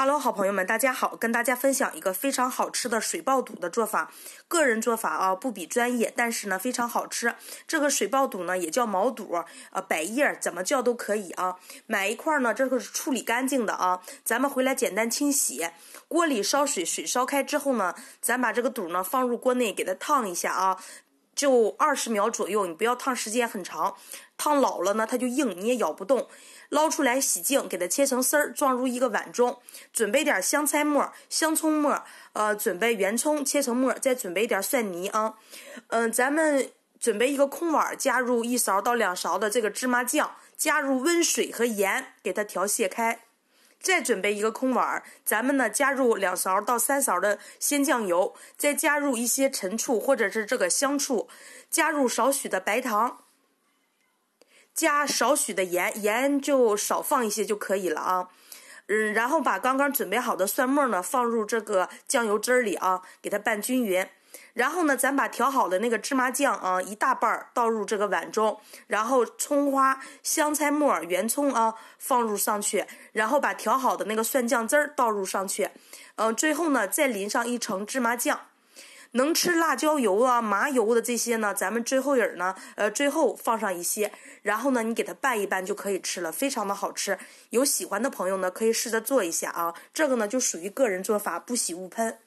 Hello，好朋友们，大家好，跟大家分享一个非常好吃的水爆肚的做法。个人做法啊，不比专业，但是呢非常好吃。这个水爆肚呢也叫毛肚，呃，百叶怎么叫都可以啊。买一块呢，这个是处理干净的啊，咱们回来简单清洗。锅里烧水，水烧开之后呢，咱把这个肚呢放入锅内，给它烫一下啊，就二十秒左右，你不要烫时间很长，烫老了呢它就硬，你也咬不动。捞出来洗净，给它切成丝儿，装入一个碗中。准备点香菜末、香葱末，呃，准备圆葱切成末，再准备点蒜泥啊。嗯，咱们准备一个空碗，加入一勺到两勺的这个芝麻酱，加入温水和盐，给它调卸开。再准备一个空碗儿，咱们呢加入两勺到三勺的鲜酱油，再加入一些陈醋或者是这个香醋，加入少许的白糖。加少许的盐，盐就少放一些就可以了啊。嗯，然后把刚刚准备好的蒜末呢放入这个酱油汁儿里啊，给它拌均匀。然后呢，咱把调好的那个芝麻酱啊一大半儿倒入这个碗中，然后葱花、香菜末、圆葱啊放入上去，然后把调好的那个蒜酱汁儿倒入上去，嗯，最后呢再淋上一层芝麻酱。能吃辣椒油啊、麻油的这些呢，咱们最后影儿呢，呃，最后放上一些，然后呢，你给它拌一拌就可以吃了，非常的好吃。有喜欢的朋友呢，可以试着做一下啊。这个呢，就属于个人做法，不喜勿喷。